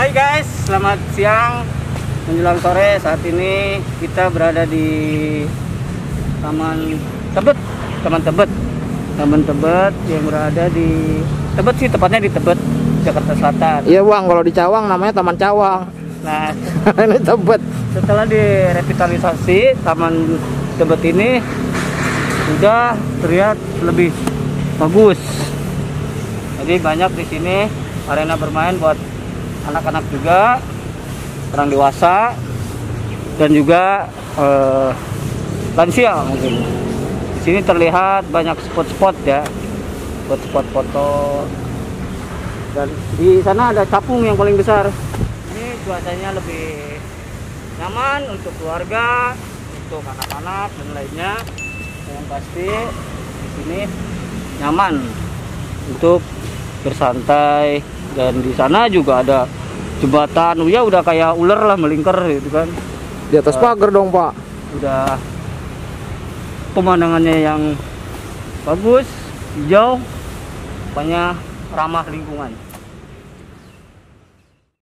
Hai guys, selamat siang menjelang sore. Saat ini kita berada di Taman Tebet, Taman Tebet, Taman Tebet yang berada di Tebet sih tepatnya di Tebet, Jakarta Selatan. Iya bang, kalau di Cawang namanya Taman Cawang. Nah, ini Tebet. setelah direvitalisasi Taman Tebet ini sudah terlihat lebih bagus. Jadi banyak di sini arena bermain buat anak-anak juga, orang dewasa dan juga eh, lansia mungkin. Di sini terlihat banyak spot-spot ya, spot-spot foto. Dan di sana ada capung yang paling besar. Ini cuacanya lebih nyaman untuk keluarga, untuk anak-anak dan lainnya. Yang pasti di sini nyaman untuk bersantai dan di sana juga ada jembatan. Ya udah kayak ular lah melingkar gitu kan. Di atas pagar dong pak. Udah pemandangannya yang bagus, hijau, pokoknya ramah lingkungan.